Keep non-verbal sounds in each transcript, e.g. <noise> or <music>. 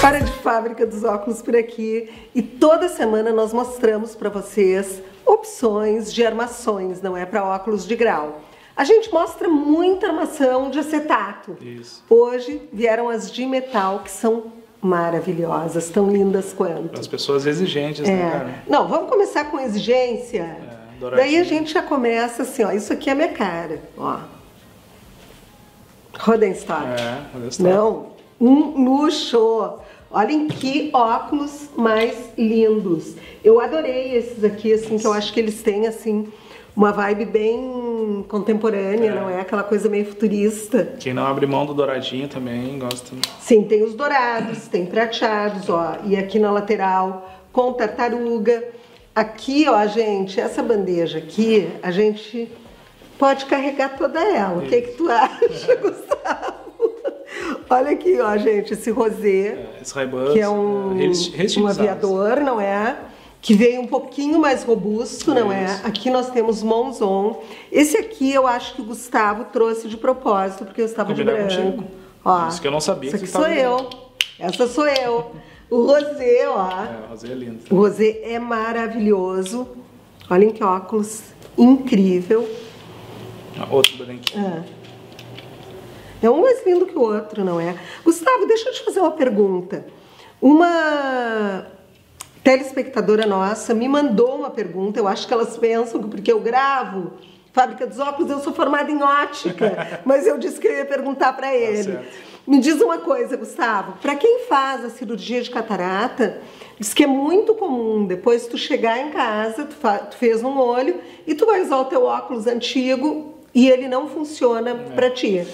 Para de fábrica dos óculos por aqui e toda semana nós mostramos para vocês opções de armações, não é para óculos de grau. A gente mostra muita armação de acetato. Isso. Hoje vieram as de metal que são maravilhosas, tão lindas quanto. As pessoas exigentes, né, É. cara? Não, vamos começar com exigência. É. Daí a gente já começa assim, ó, isso aqui é minha cara, ó. Rodenstock. É, só. Não, um luxo. Olhem que óculos mais lindos. Eu adorei esses aqui, assim, que eu acho que eles têm, assim, uma vibe bem contemporânea, É. não é aquela coisa meio futurista. Quem não abre mão do douradinho também gosta. Sim, tem os dourados, tem prateados, ó, e aqui na lateral com tartaruga. Aqui, ó, gente, essa bandeja aqui, a gente pode carregar toda ela. O que que tu acha, <laughs> Gustavo? <laughs> Olha aqui, ó, gente, esse rosé, Esse Ray-Ban, que é um, é, um aviador, não é? Que veio um pouquinho mais robusto, não é? Isso. Aqui nós temos Monzon. Esse aqui eu acho que o Gustavo trouxe de propósito, porque eu estava de Combinar branco. contigo. Ó, Isso que eu não sabia Isso aqui sou de eu. branco. Essa sou eu. O rosé, ó. É, o rosé é lindo. O rosé é maravilhoso. Olhem que óculos incrível. Ah, Outro branquinho. É. É um mais lindo que o outro, não é? Gustavo, deixa eu te fazer uma pergunta. Uma telespectadora nossa me mandou uma pergunta. Eu acho que elas pensam que porque eu gravo Fábrica dos Óculos, eu sou formada em ótica. <laughs> mas eu disse que eu ia perguntar para ele. certo. Me diz uma coisa, Gustavo. Para quem faz a cirurgia de catarata, diz que é muito comum depois tu chegar em casa, tu, tu fez um olho e tu vai usar o teu óculos antigo e ele não funciona É. para ti.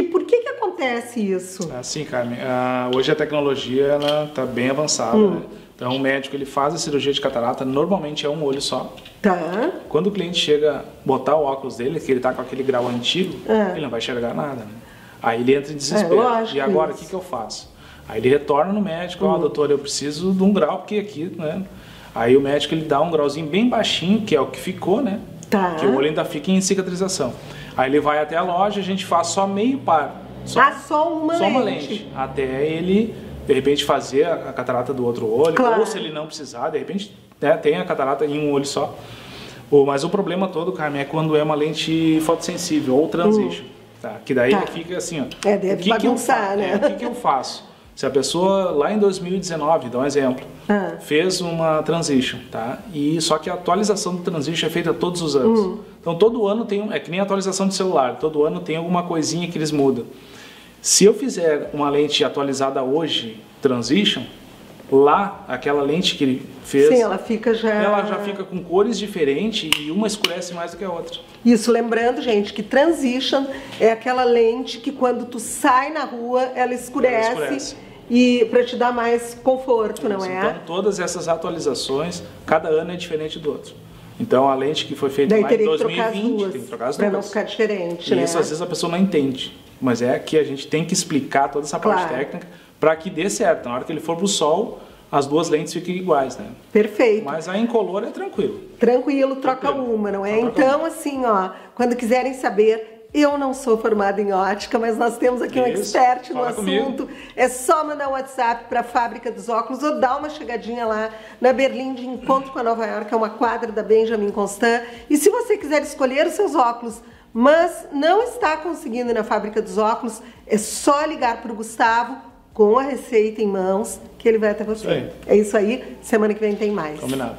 Que por que que acontece isso? Assim, Carmen, ah, hoje a tecnologia ela está bem avançada. Hum. Né? Então, o médico ele faz a cirurgia de catarata, normalmente é um olho só. Tá? Quando o cliente chega a botar o óculos dele, que ele está com aquele grau antigo, É. ele não vai enxergar nada. Né? Aí ele entra em desespero. É, e agora, o que, que eu faço? Aí ele retorna no médico, ó, doutor, eu preciso de um grau, porque aqui, né? Aí o médico ele dá um grauzinho bem baixinho, que é o que ficou, né? Tá. Que o olho ainda fica em cicatrização. Aí ele vai até a loja, a gente faz só meio par. Só, Ah, só uma só uma lente. lente. Até ele, de repente, fazer a, catarata do outro olho. Claro. Ou se ele não precisar, de repente, né, tem a catarata em um olho só. Mas o problema todo, Carmen, é quando é uma lente fotossensível ou transition. Tá? Que daí Tá. fica assim, ó. É, deve o que que eu bagunçar, né? é, o que, que eu faço? Se a pessoa, lá em 2019, dá um exemplo, Ah. fez uma transition, tá? E só que a atualização do transition é feita todos os anos. Hum. Então todo ano tem, um- é que nem atualização de celular, todo ano tem alguma coisinha que eles mudam. Se eu fizer uma lente atualizada hoje, transition, lá aquela lente que ele fez, Sim, ela fica já. ela já fica com cores diferentes e uma escurece mais do que a outra. Isso, lembrando, gente, que transition é aquela lente que quando tu sai na rua, ela escurece, Ela escurece. E para te dar mais conforto, não é? Então todas essas atualizações, cada ano é diferente do outro. Então a lente que foi feita Daí lá em teria que trocar as 2020 duas, tem que trocar as para duas. não ficar diferente, E né? isso às vezes a pessoa não entende. Mas é que a gente tem que explicar toda essa parte Claro. técnica para que dê certo. Na hora que ele for pro sol, as duas lentes fiquem iguais, né? Perfeito. Mas a incolor é tranquilo. Tranquilo, troca Tranquilo. uma, não é? Troca Então, assim, ó, quando quiserem saber, eu não sou formada em ótica, mas nós temos aqui um Isso, expert no fala comigo. assunto. É só mandar um WhatsApp para a Fábrica dos Óculos ou dar uma chegadinha lá na Berlim de Encontro com a Nova York, é uma quadra da Benjamin Constant. E se você quiser escolher os seus óculos, mas não está conseguindo ir na Fábrica dos Óculos, é só ligar para o Gustavo com a receita em mãos que ele vai até você. É isso aí, semana que vem tem mais. Combinado.